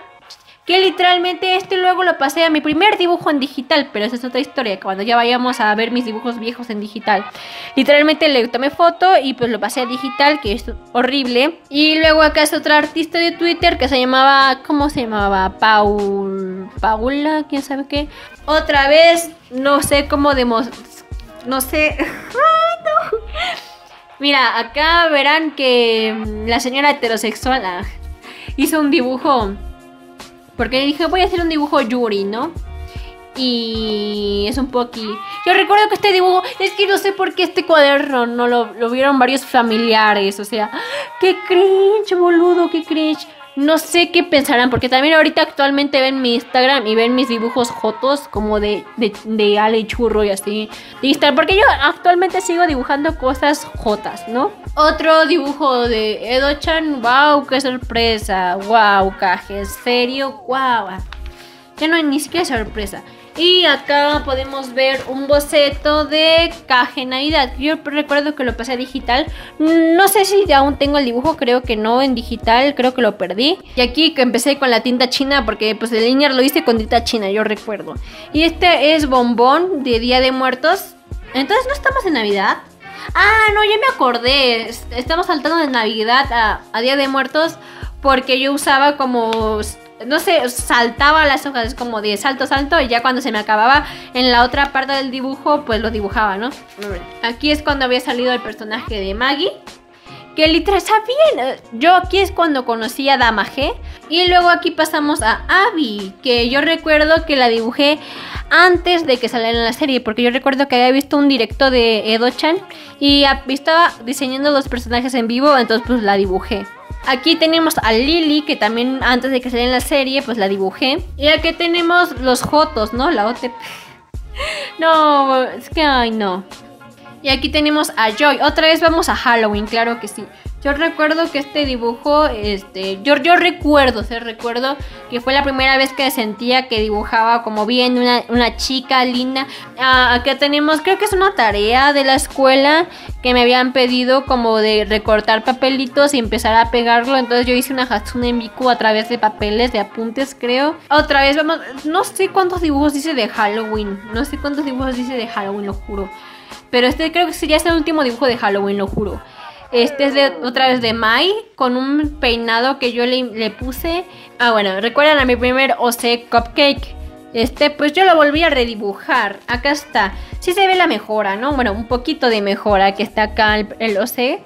que literalmente este luego lo pasé a mi primer dibujo en digital, pero esa es otra historia, cuando ya vayamos a ver mis dibujos viejos en digital. Literalmente le tomé foto y pues lo pasé a digital, que es horrible. Y luego acá es otra artista de Twitter que se llamaba, ¿cómo se llamaba? Paul... Paula, quién sabe qué. Otra vez, no sé cómo demos... No sé... Mira, acá verán que la señora heterosexual ah, hizo un dibujo porque dije, voy a hacer un dibujo Yuri, ¿no? Y es un poquito... Yo recuerdo que este dibujo, es que no sé por qué este cuaderno no lo, lo vieron varios familiares. O sea, qué cringe, boludo, qué cringe. No sé qué pensarán, porque también ahorita actualmente ven mi Instagram y ven mis dibujos jotos como de, de, de Ale Churro y así de porque yo actualmente sigo dibujando cosas jotas, ¿no? Otro dibujo de Edo-chan, wow, qué sorpresa, wow, caje, serio, wow. Ya no hay ni siquiera sorpresa. Y acá podemos ver un boceto de Caje Navidad. Yo recuerdo que lo pasé digital. No sé si aún tengo el dibujo, creo que no en digital, creo que lo perdí. Y aquí que empecé con la tinta china porque pues el linear lo hice con tinta china, yo recuerdo. Y este es Bombón de Día de Muertos. Entonces no estamos en Navidad. Ah, no, ya me acordé. Estamos saltando de Navidad a Día de Muertos porque yo usaba como no sé, saltaba las hojas, es como de salto, salto, y ya cuando se me acababa en la otra parte del dibujo, pues lo dibujaba, ¿no? Aquí es cuando había salido el personaje de Maggie. Que literal, ¿sabían? Yo aquí es cuando conocí a Dama G. Y luego aquí pasamos a Abby, que yo recuerdo que la dibujé antes de que saliera en la serie, porque yo recuerdo que había visto un directo de Edo-chan y estaba diseñando los personajes en vivo, entonces pues la dibujé. Aquí tenemos a Lily, que también antes de que saliera en la serie, pues la dibujé. Y aquí tenemos los Jotos, ¿no? La OTP. No, es que, ay, no. Y aquí tenemos a Joy. Otra vez vamos a Halloween, claro que sí. Yo recuerdo que este dibujo, este, yo, yo recuerdo, se recuerdo que fue la primera vez que sentía que dibujaba como bien una, chica linda. Ah, acá tenemos, creo que es una tarea de la escuela que me habían pedido como de recortar papelitos y empezar a pegarlo. Entonces yo hice una Hatsune Miku a través de papeles, de apuntes, creo. Otra vez, vamos, no sé cuántos dibujos dice de Halloween. No sé cuántos dibujos dice de Halloween, lo juro. Pero este creo que sería este último dibujo de Halloween, lo juro. Este es de, otra vez de Mai, con un peinado que yo le, puse. Ah, bueno, recuerdan a mi primer OC Cupcake. Este, pues yo lo volví a redibujar. Acá está. Sí se ve la mejora, ¿no? Bueno, un poquito de mejora que está acá el, OC.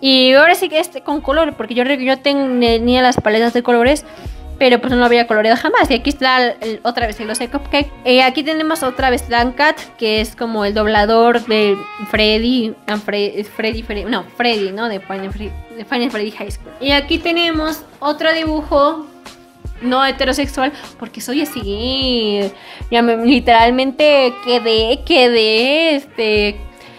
Y ahora sí que este con color, porque yo, yo tenía las paletas de colores pero pues no lo había coloreado jamás. Y aquí está otra vez el Ose Cupcake. Y aquí tenemos otra vez Dankat, que es como el doblador de Freddy, Freddy, Freddy, no, Freddy, ¿no? De Final, Freddy, High School. Y aquí tenemos otro dibujo no heterosexual, porque soy así. Literalmente quedé, quedé, este...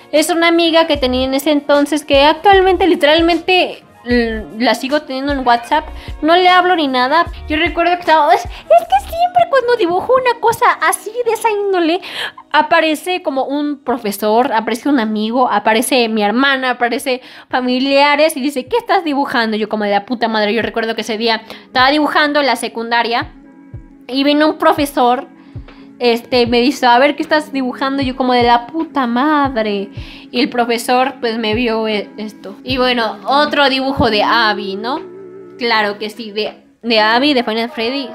Es una amiga que tenía en ese entonces que actualmente literalmente la sigo teniendo en WhatsApp, no le hablo ni nada. Yo recuerdo que estaba, es, que siempre cuando dibujo una cosa así de esa índole, aparece como un profesor, aparece un amigo, aparece mi hermana, aparece familiares y dice, ¿qué estás dibujando? Yo como de la puta madre, yo recuerdo que ese día estaba dibujando en la secundaria y vino un profesor este, me dice, a ver qué estás dibujando, yo como de la puta madre. Y el profesor pues me vio e-, esto. Y bueno, otro dibujo de Abby, ¿no? Claro que sí, de, de Abby, de Final Freddy.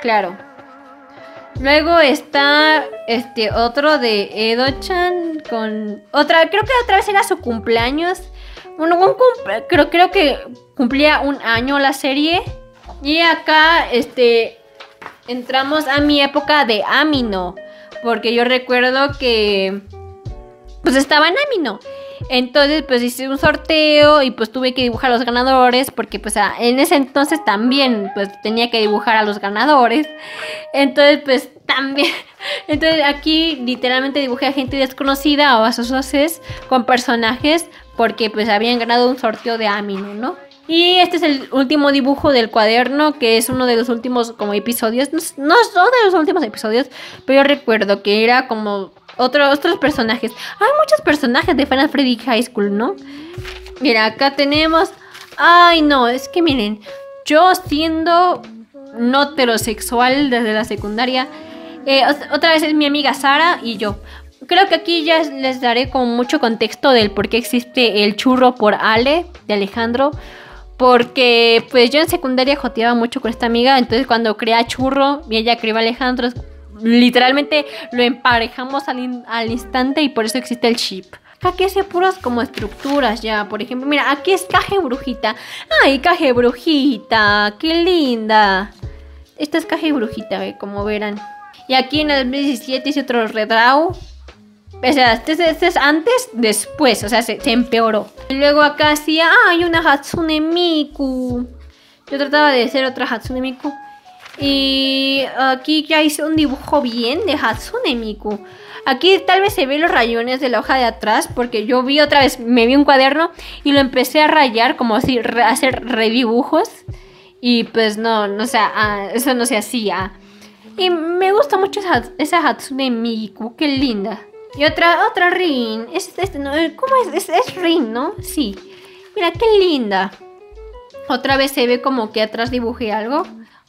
Claro. Luego está este otro de Edo-chan con otra, creo que otra vez era su cumpleaños. Un creo, creo que cumplía un año la serie. Y acá este entramos a mi época de Amino, porque yo recuerdo que pues estaba en Amino. Entonces, pues hice un sorteo y pues tuve que dibujar a los ganadores porque pues en ese entonces también pues tenía que dibujar a los ganadores. Entonces, pues también, entonces aquí literalmente dibujé a gente desconocida o a sus con personajes porque pues habían ganado un sorteo de Amino, ¿no? Y este es el último dibujo del cuaderno, que es uno de los últimos como episodios. No, son de los últimos episodios, pero yo recuerdo que era como otros personajes. Hay muchos personajes de Final Freddy High School, ¿no? Mira, acá tenemos... Ay, no, es que miren, yo siendo no heterosexual desde la secundaria, eh, otra vez es mi amiga Sara y yo. Creo que aquí ya les daré como mucho contexto del por qué existe el churro por Ale de Alejandro. Porque pues yo en secundaria joteaba mucho con esta amiga, entonces cuando crea churro y ella crea Alejandro, literalmente lo emparejamos al, instante y por eso existe el chip. Aquí hace puras como estructuras ya, por ejemplo, mira, aquí es caje brujita. ¡Ay, caje brujita! ¡Qué linda! Esta es caje brujita, ¿eh? como verán. Y aquí en el 2017 hice otro redraw o sea, este, este, es antes, después, o sea, se, empeoró. Y luego acá hacía, ah, hay una Hatsune Miku. Yo trataba de hacer otra Hatsune Miku. Y aquí ya hice un dibujo bien de Hatsune Miku. Aquí tal vez se ve los rayones de la hoja de atrás porque yo vi otra vez, me vi un cuaderno y lo empecé a rayar como así, hacer redibujos. Y pues no, no o sea, ah, eso no se hacía. Y me gusta mucho esa, esa Hatsune Miku, qué linda. Y otra, otra Rin. Es, este, no, ¿Cómo es? es? Rin, ¿no? Sí. Mira, qué linda. Otra vez se ve como que atrás dibujé algo.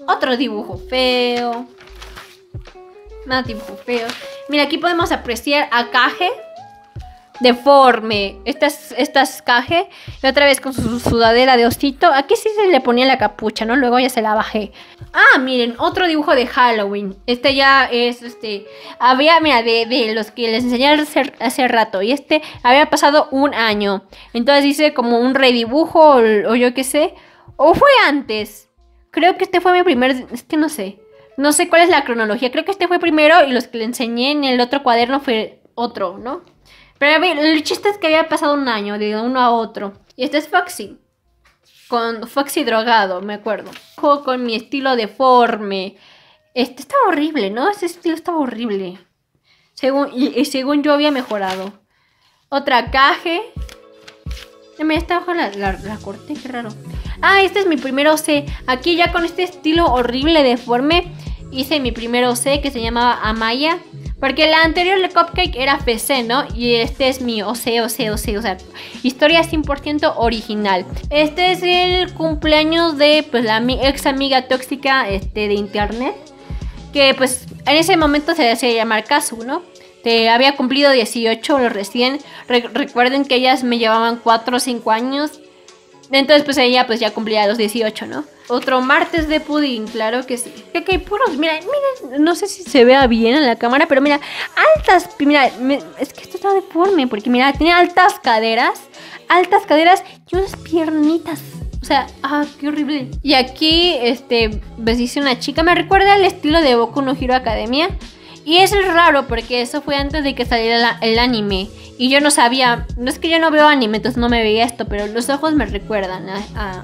Otro dibujo feo. Más dibujo feo. Mira, aquí podemos apreciar a Kage deforme. Esta es, esta caje. Y otra vez con su sudadera de osito. Aquí sí se le ponía la capucha, ¿no? Luego ya se la bajé. Ah, miren, otro dibujo de Halloween. Este ya es, este... Había, mira, de, los que les enseñé hace, hace, rato. Y este había pasado un año. Entonces dice como un redibujo o, o yo qué sé. O fue antes. Creo que este fue mi primer... Es que no sé. No sé cuál es la cronología. Creo que este fue primero y los que le enseñé en el otro cuaderno fue otro, ¿no? Pero el chiste es que había pasado un año de uno a otro. Y este es Foxy. Con Foxy drogado, me acuerdo. Con mi estilo deforme. Este estaba horrible, ¿no? Ese estilo estaba horrible. Según, y, según yo había mejorado. Otra caje. Me esta hoja la, la, corté, qué raro. Ah, este es mi primer OC. Aquí ya con este estilo horrible deforme hice mi primer OC que se llamaba Amaya. Porque la anterior, el Cupcake, era PC, ¿no? Y este es mi OC, OC, OC, o sea, historia 100% original. Este es el cumpleaños de, pues, la ex amiga tóxica este, de internet. Que, pues, en ese momento se hacía llamar Kazu, ¿no? Te había cumplido 18 recién. recuerden que ellas me llevaban 4 o 5 años. Entonces, pues ella pues ya cumplía los 18, ¿no? Otro martes de pudín, claro que sí. Que hay puros, mira, mira, no sé si se vea bien en la cámara, pero mira, altas, mira, es que esto está deforme, porque mira, tiene altas caderas, altas caderas y unas piernitas. O sea, ah, qué horrible. Y aquí, este, ves, dice una chica, me recuerda el estilo de Boku no Hero Academia. Y es raro porque eso fue antes de que saliera el anime. Y yo no sabía, no es que yo no veo anime, entonces no me veía esto, pero los ojos me recuerdan a,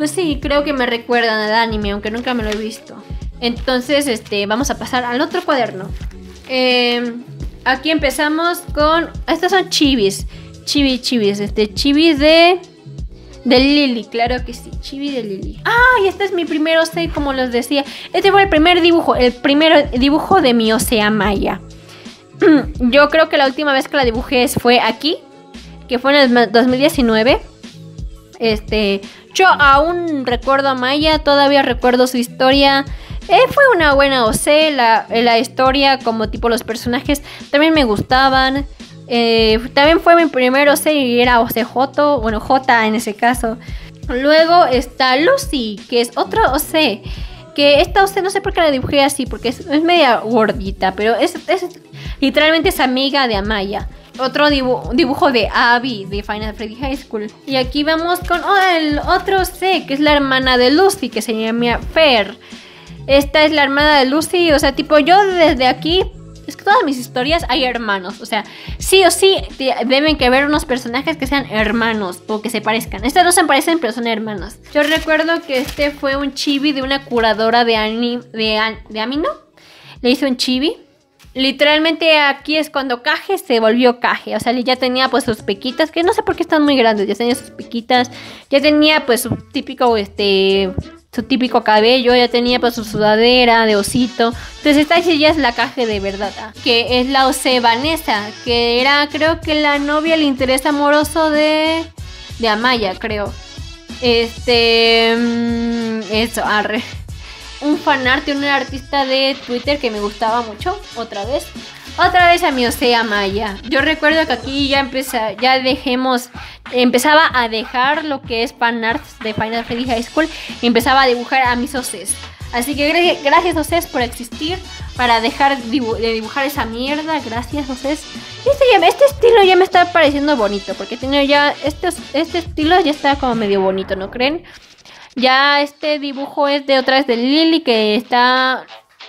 pues sí, creo que me recuerdan al anime, aunque nunca me lo he visto. Entonces, este, vamos a pasar al otro cuaderno. Em, aquí empezamos con, estos son chivis, chivis, chivis, este, chivis de de Lily, claro que sí, chibi de Lily. Ah, y este es mi primer OC, como les decía. Este fue el primer dibujo, el primer dibujo de mi Osea Maya. Yo creo que la última vez que la dibujé fue aquí, que fue en el 2019. Este, yo aún recuerdo a Maya, todavía recuerdo su historia. Eh, fue una buena OC, la, la historia, como tipo los personajes, también me gustaban. Eh, también fue mi primer OC y era OCJ, bueno, J en ese caso. Luego está Lucy, que es otro OC. Que esta OC no sé por qué la dibujé así, porque es, media gordita, pero es, literalmente es amiga de Amaya. Otro dibujo de Abby de Final Freddy High School. Y aquí vamos con oh, el otro C, que es la hermana de Lucy, que se llama Fer. Esta es la hermana de Lucy, o sea, tipo yo desde aquí es que todas mis historias hay hermanos. O sea, sí o sí deben que haber unos personajes que sean hermanos o que se parezcan. Estas no se parecen, pero son hermanos. Yo recuerdo que este fue un chibi de una curadora de, de, de Amino. Le hizo un chibi. Literalmente aquí es cuando Kage se volvió Kage. O sea, ya tenía pues sus pequitas, que no sé por qué están muy grandes. Ya tenía sus pequitas. Ya tenía pues su típico este su típico cabello, ya tenía pues su sudadera de osito. Entonces esta ya es la caja de verdad, ¿ah? que es la Ose Vanessa, que era creo que la novia, el interés amoroso de, de Amaya, creo. Este... Mm, eso, arre. Un fanart de un artista de Twitter que me gustaba mucho, otra vez. Otra vez a mi Osea Maya. Yo recuerdo que aquí ya empezó, ya dejemos, empezaba a dejar lo que es fan arts de Final Fantasy High School y empezaba a dibujar a mis OCs. Así que gracias OCs por existir, para dejar de dibujar esa mierda. Gracias OCs. Este, este estilo ya me está pareciendo bonito, porque tengo ya, este, este estilo ya está como medio bonito, ¿no creen? Ya este dibujo es de otra vez de Lily que está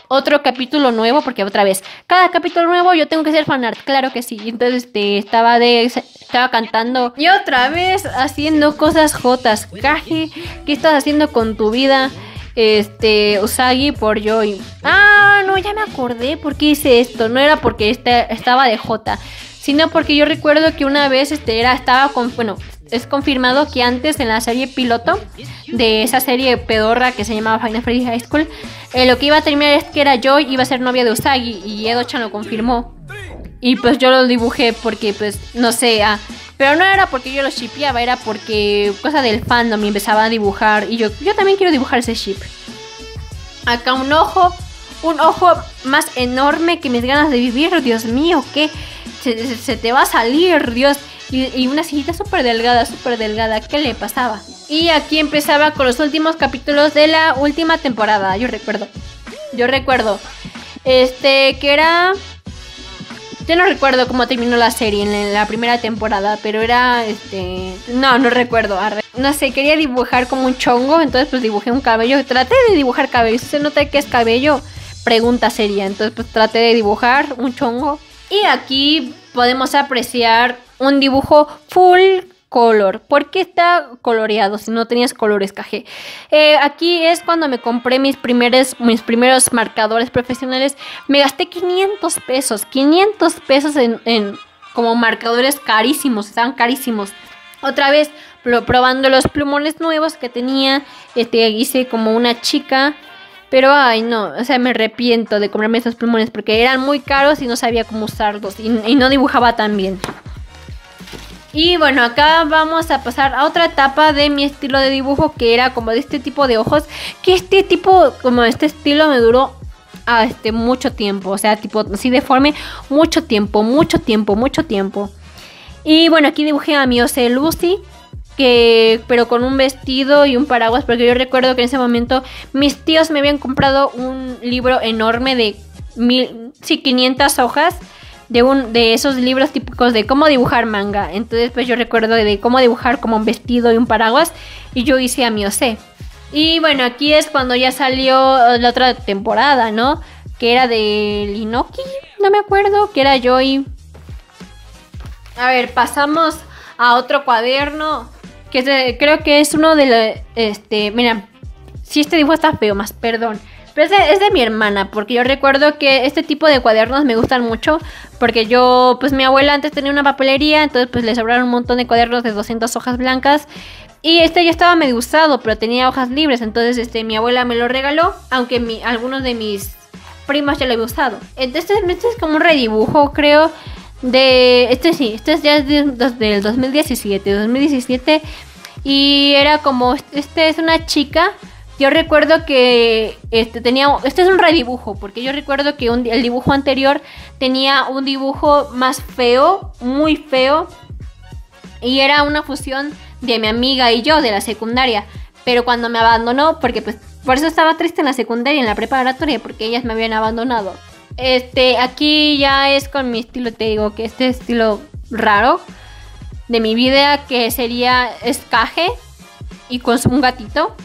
otro capítulo nuevo, porque otra vez, cada capítulo nuevo yo tengo que ser fanart, claro que sí. Entonces este, estaba de estaba cantando y otra vez haciendo cosas jotas. Kaji, ¿qué estás haciendo con tu vida? Este, Usagi por Joy. Ah, no, ya me acordé por qué hice esto. No era porque este, estaba de J, sino porque yo recuerdo que una vez este era estaba con, bueno, es confirmado que antes en la serie piloto de esa serie pedorra que se llamaba Final Fantasy High School, eh, lo que iba a terminar es que era Joy iba a ser novia de Usagi y Edo-chan lo confirmó. Y pues yo lo dibujé porque pues no sé, ah, pero no era porque yo lo shipeaba, era porque cosa del fandom me empezaba a dibujar y yo yo también quiero dibujar ese ship. Acá un ojo, un ojo más enorme que mis ganas de vivir, Dios mío, que se, se te va a salir, Dios. Y, una sillita súper delgada, súper delgada. ¿Qué le pasaba? Y aquí empezaba con los últimos capítulos de la última temporada. Yo recuerdo. Yo recuerdo. Este, que era... Yo no recuerdo cómo terminó la serie en la primera temporada, pero era, este... No, no recuerdo. No sé, quería dibujar como un chongo, entonces pues dibujé un cabello. Traté de dibujar cabello. Si se nota que es cabello, pregunta seria. Entonces pues traté de dibujar un chongo. Y aquí podemos apreciar un dibujo full color. ¿Por qué está coloreado si no tenías colores cajé? Eh, aquí es cuando me compré mis primeros, mis primeros marcadores profesionales. Me gasté 500 pesos. 500 pesos en, en como marcadores carísimos. Estaban carísimos. Otra vez probando los plumones nuevos que tenía. Este, hice como una chica. Pero ay no, o sea, me arrepiento de comprarme esos plumones porque eran muy caros y no sabía cómo usarlos y, y no dibujaba tan bien. Y bueno, acá vamos a pasar a otra etapa de mi estilo de dibujo que era como de este tipo de ojos. Que este tipo, como este estilo me duró a este mucho tiempo. O sea, tipo así deforme, mucho tiempo, mucho tiempo, mucho tiempo. Y bueno, aquí dibujé a mi Ose Lucy. Que, pero con un vestido y un paraguas. Porque yo recuerdo que en ese momento mis tíos me habían comprado un libro enorme de mil, sí, 500 hojas de, un, de esos libros típicos de cómo dibujar manga. Entonces, pues yo recuerdo de cómo dibujar como un vestido y un paraguas. Y yo hice a mi OC. Y bueno, aquí es cuando ya salió la otra temporada, ¿no? Que era de Linoki, no me acuerdo, que era Joy. A ver, pasamos a otro cuaderno. Que creo que es uno de los... Este, mira, si este dibujo está feo, más perdón. Pero es de, mi hermana, porque yo recuerdo que este tipo de cuadernos me gustan mucho, porque yo, pues mi abuela antes tenía una papelería, entonces pues le sobraron un montón de cuadernos de 200 hojas blancas. Y este ya estaba medio usado, pero tenía hojas libres, entonces este mi abuela me lo regaló, aunque algunos de mis primas ya lo había usado. Entonces este es como un redibujo, creo, de... Este sí, este es ya del 2017, 2017. Y era como, este es una chica yo recuerdo que este tenía, este es un redibujo, porque yo recuerdo que el dibujo anterior tenía un dibujo más feo, muy feo, y era una fusión de mi amiga y yo de la secundaria. Pero cuando me abandonó, porque pues por eso estaba triste en la secundaria, en la preparatoria, porque ellas me habían abandonado. Este, aquí ya es con mi estilo, te digo que este estilo raro de mi vida, que sería escaje y con un gatito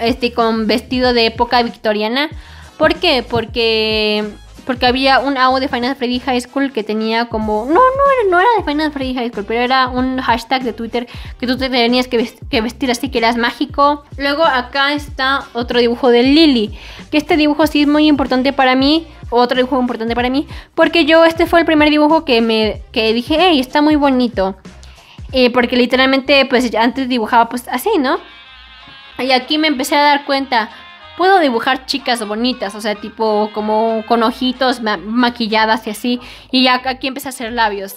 este, con vestido de época victoriana. ¿Por qué? Porque porque había un AO de Final Freddy High School que tenía como. No, no era, no era de Final Freddy High School, pero era un hashtag de Twitter que tú te tenías que, vestir así que eras mágico. Luego acá está otro dibujo de Lily. Que este dibujo sí es muy importante para mí. Otro dibujo importante para mí. Porque yo, este fue el primer dibujo que me que dije, hey, está muy bonito. Eh, porque literalmente, pues antes dibujaba pues así, ¿no? Y aquí me empecé a dar cuenta, puedo dibujar chicas bonitas, o sea, tipo como con ojitos maquilladas y así. Y ya aquí empecé a hacer labios.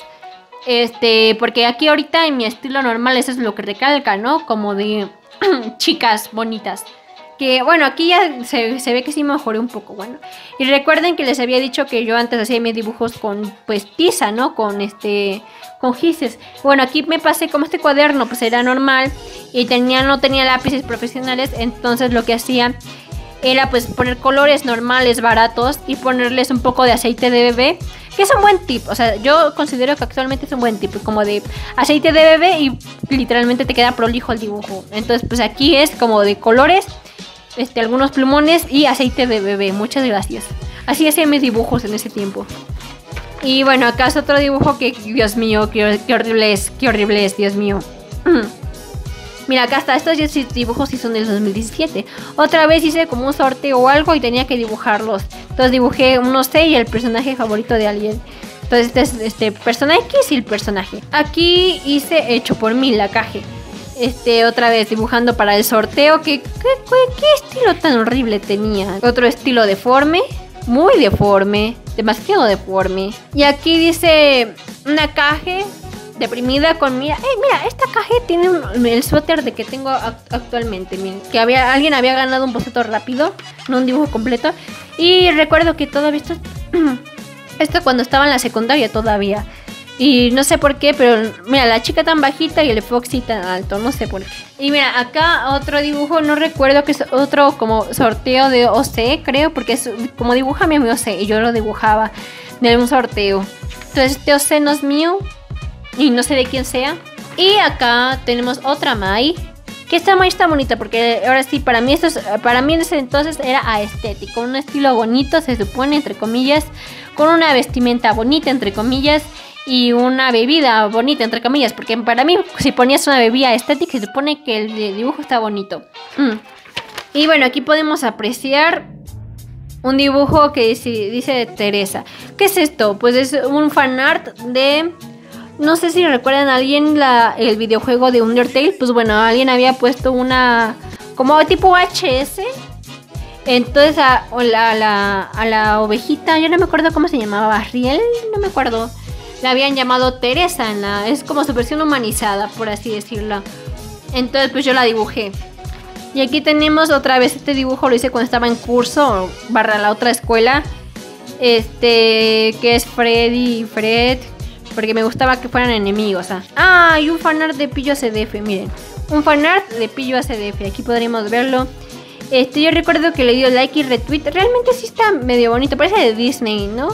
Este, porque aquí ahorita en mi estilo normal eso es lo que recalca, ¿no? Como de chicas bonitas. Que bueno, aquí ya se, ve que sí mejoré un poco, bueno. Y recuerden que les había dicho que yo antes hacía mis dibujos con pues tiza, ¿no? Con este con gises. Bueno, aquí me pasé como este cuaderno pues era normal y tenía no tenía lápices profesionales, entonces lo que hacía era pues poner colores normales baratos y ponerles un poco de aceite de bebé, que es un buen tip, o sea, yo considero que actualmente es un buen tip, como de aceite de bebé y literalmente te queda prolijo el dibujo. Entonces, pues aquí es como de colores este, algunos plumones y aceite de bebé. Muchas gracias. Así hacía mis dibujos en ese tiempo. Y bueno, acá es otro dibujo que, Dios mío, qué, horrible es, qué horrible es, Dios mío. Mira, acá está, estos dibujos sí son del 2017. Otra vez hice como un sorteo o algo y tenía que dibujarlos. Entonces dibujé unos sé y el personaje favorito de alguien. Entonces este es este personaje X y el personaje. Aquí hice hecho por mí la caja este, otra vez dibujando para el sorteo. ¿Qué, qué, estilo tan horrible tenía? Otro estilo deforme, muy deforme, demasiado deforme. Y aquí dice una caja deprimida con mira, hey, mira, esta caja tiene el suéter de que tengo actualmente, que había alguien había ganado un boceto rápido, no un dibujo completo y recuerdo que todavía esto esto cuando estaba en la secundaria todavía. Y no sé por qué, pero mira, la chica tan bajita y el Foxy tan alto, no sé por qué. Y mira, acá otro dibujo, no recuerdo que es otro como sorteo de OC, creo, porque es como dibuja mi amigo OC y yo lo dibujaba de un sorteo. Entonces este OC no es mío y no sé de quién sea. Y acá tenemos otra Mai. Que esta Mai está bonita porque ahora sí, para mí, esto para mí en ese entonces era aestético. Un estilo bonito, se supone, entre comillas. Con una vestimenta bonita, entre comillas y una bebida bonita, entre comillas, porque para mí si ponías una bebida estética se supone que el dibujo está bonito. Mm. Y bueno, aquí podemos apreciar un dibujo que dice, dice Teresa. ¿Qué es esto? Pues es un fanart de... No sé si recuerdan a alguien la, el videojuego de Undertale. Pues bueno, alguien había puesto una... Como tipo HS. Entonces a, la, a la ovejita, yo no me acuerdo cómo se llamaba, Riel, no me acuerdo. La habían llamado Teresa, en la, es como su versión humanizada, por así decirlo. Entonces pues yo la dibujé. Y aquí tenemos otra vez este dibujo, lo hice cuando estaba en curso, barra la otra escuela. Este, que es Freddy y Fred, porque me gustaba que fueran enemigos. ¿ah? ah, y un fanart de Pillo CDF, miren. Un fanart de Pillo CDF, aquí podríamos verlo. Este, yo recuerdo que le dio like y retweet. Realmente sí está medio bonito, parece de Disney, ¿no?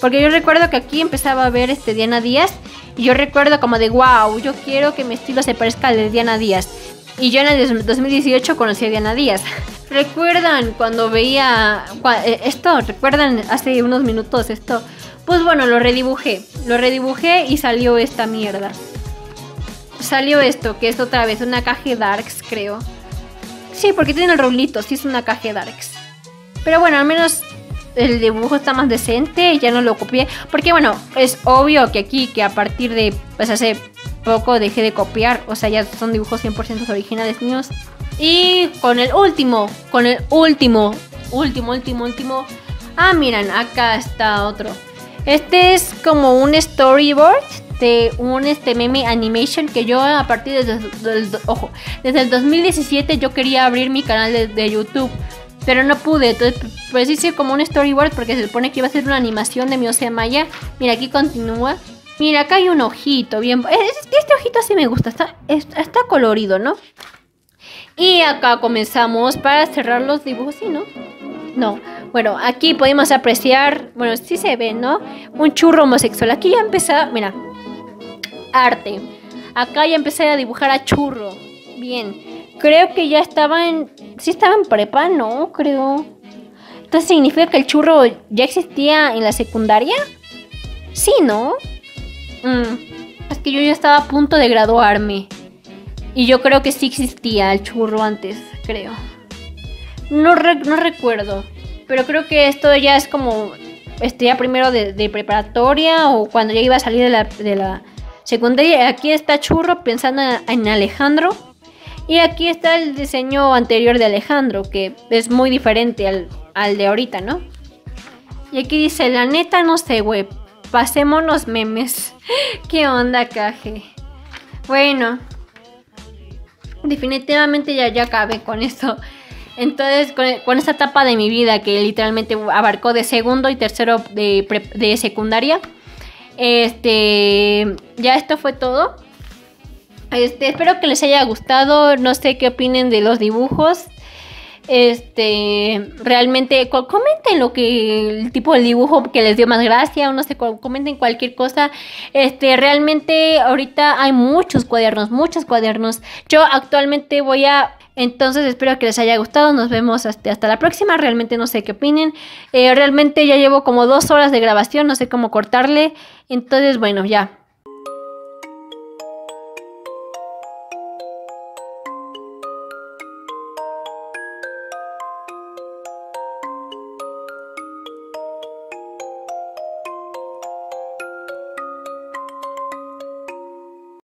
Porque yo recuerdo que aquí empezaba a ver este Diana Díaz. Y yo recuerdo como de wow, yo quiero que mi estilo se parezca al de Diana Díaz. Y yo en el 2018 conocí a Diana Díaz. ¿Recuerdan cuando veía eh, esto? ¿Recuerdan hace unos minutos esto? Pues bueno, lo redibujé. Lo redibujé y salió esta mierda. Salió esto, que es otra vez una caja Darks, creo. Sí, porque tiene el rolito, sí es una caja Darks. Pero bueno, al menos el dibujo está más decente, ya no lo copié. Porque bueno, es obvio que aquí, que a partir de, pues hace poco dejé de copiar, o sea, ya son dibujos 100% originales míos. Y con el último, con el último, último, último, último. Ah, miren, acá está otro. Este es como un storyboard de un este meme animation que yo a partir de, ojo, desde el 2017 yo quería abrir mi canal de, YouTube, pero no pude. Entonces, pues hice como un storyboard porque se supone que iba a ser una animación de mi Osea Maya. Mira, aquí continúa. Mira, acá hay un ojito, bien. Este ojito sí me gusta, está, está colorido, ¿no? Y acá comenzamos para cerrar los dibujos, ¿sí, no? No. Bueno, aquí podemos apreciar, bueno, sí se ve, ¿no? Un churro homosexual. Aquí ya empecé, mira, arte. Acá ya empecé a dibujar a churro. Bien. Creo que ya estaba en, sí estaba en prepa, ¿no? Creo. Entonces significa que el churro ya existía en la secundaria. Sí, ¿no? Mm, es que yo ya estaba a punto de graduarme. Y yo creo que sí existía el churro antes, creo. No, no recuerdo. Pero creo que esto ya es como. Este ya primero de, preparatoria o cuando ya iba a salir de la, de la secundaria. Aquí está Churro pensando en Alejandro. Y aquí está el diseño anterior de Alejandro, que es muy diferente al, al de ahorita, ¿no? Y aquí dice, la neta no sé, güey, pasémonos memes. ¿Qué onda, caje? Bueno, definitivamente ya, ya acabé con esto. Entonces, con, esta etapa de mi vida que literalmente abarcó de segundo y tercero de, de secundaria, este, ya esto fue todo. Este, espero que les haya gustado. No sé qué opinen de los dibujos. Este, realmente comenten lo que el tipo de dibujo que les dio más gracia o no sé, comenten cualquier cosa. Este, realmente ahorita hay muchos cuadernos, muchos cuadernos. Yo actualmente voy a entonces espero que les haya gustado. Nos vemos hasta, hasta la próxima. Realmente no sé qué opinen. Eh, realmente ya llevo como dos horas de grabación. No sé cómo cortarle. Entonces, bueno, ya.